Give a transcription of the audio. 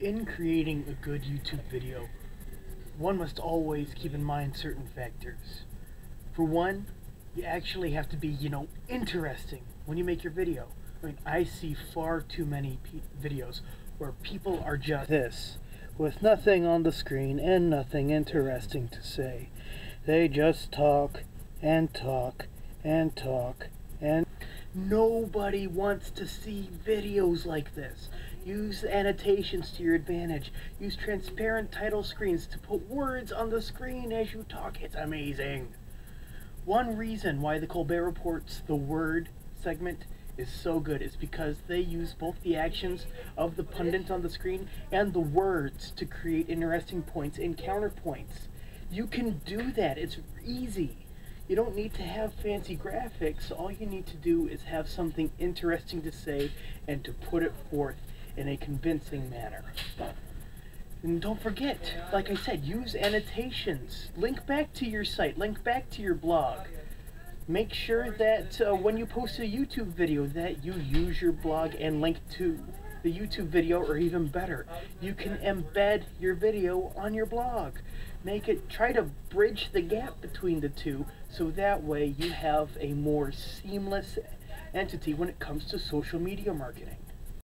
In creating a good YouTube video, one must always keep in mind certain factors. For one, you actually have to be, you know, interesting when you make your video. I mean, I see far too many videos where people are just this, with nothing on the screen and nothing interesting to say. They just talk and talk and talk and nobody wants to see videos like this. Use annotations to your advantage. Use transparent title screens to put words on the screen as you talk. It's amazing. One reason why the Colbert Report's The Word segment is so good is because they use both the actions of the pundit on the screen and the words to create interesting points and counterpoints. You can do that. It's easy. You don't need to have fancy graphics. All you need to do is have something interesting to say and to put it forth in a convincing manner. And don't forget, like I said, use annotations. Link back to your site, link back to your blog. Make sure that uh, when you post a YouTube video that you use your blog and link to the YouTube video or even better, you can embed your video on your blog. Make it try to bridge the gap between the two so that way you have a more seamless entity when it comes to social media marketing.